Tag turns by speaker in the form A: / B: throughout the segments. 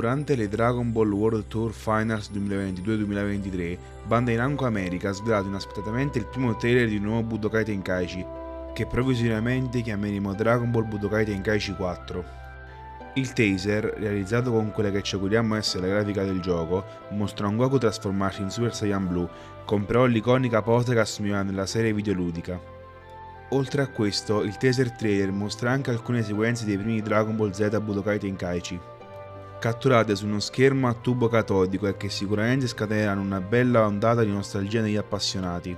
A: Durante le Dragon Ball World Tour Finals 2022-2023, Bandai Namco America ha svelato inaspettatamente il primo trailer di un nuovo Budokai Tenkaichi, che provvisoriamente chiameremo Dragon Ball Budokai Tenkaichi 4. Il taser, realizzato con quella che ci auguriamo essere la grafica del gioco, mostra un Goku trasformarsi in Super Saiyan Blue, con però l'iconica pose che assomiglia nella serie videoludica. Oltre a questo, il teaser trailer mostra anche alcune sequenze dei primi Dragon Ball Z Budokai Tenkaichi catturate su uno schermo a tubo catodico e che sicuramente scateneranno una bella ondata di nostalgia negli appassionati.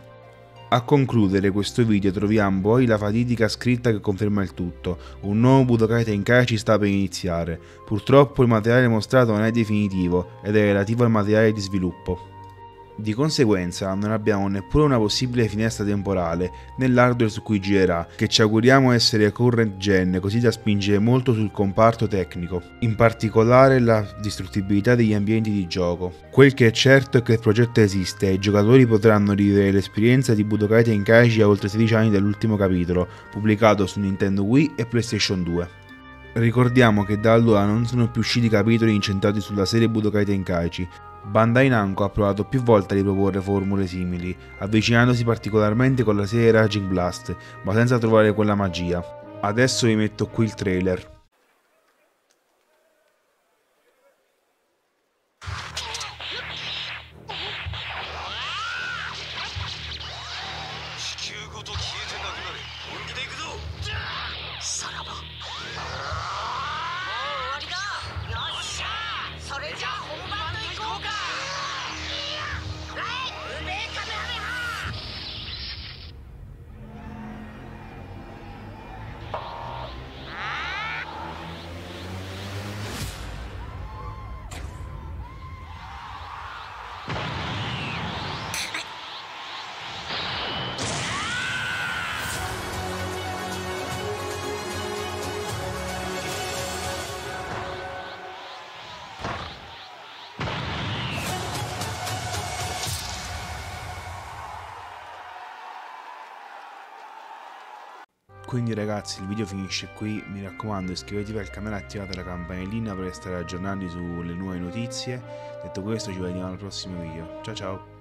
A: A concludere questo video troviamo poi la fatidica scritta che conferma il tutto, un nuovo Budokai Tenkaichi sta per iniziare, purtroppo il materiale mostrato non è definitivo ed è relativo al materiale di sviluppo. Di conseguenza non abbiamo neppure una possibile finestra temporale nell'hardware su cui girerà, che ci auguriamo essere current gen così da spingere molto sul comparto tecnico, in particolare la distruttibilità degli ambienti di gioco. Quel che è certo è che il progetto esiste e i giocatori potranno rivivere l'esperienza di Budokai Tenkaichi a oltre 16 anni dall'ultimo capitolo, pubblicato su Nintendo Wii e PlayStation 2. Ricordiamo che da allora non sono più usciti capitoli incentrati sulla serie Budokai Tenkaichi, Bandai Namco ha provato più volte a riproporre formule simili, avvicinandosi particolarmente con la serie Raging Blast, ma senza trovare quella magia. Adesso vi metto qui il trailer. 'Quindi ragazzi il video finisce qui, mi raccomando iscrivetevi al canale e attivate la campanellina per restare aggiornati sulle nuove notizie. Detto questo ci vediamo al prossimo video, ciao ciao!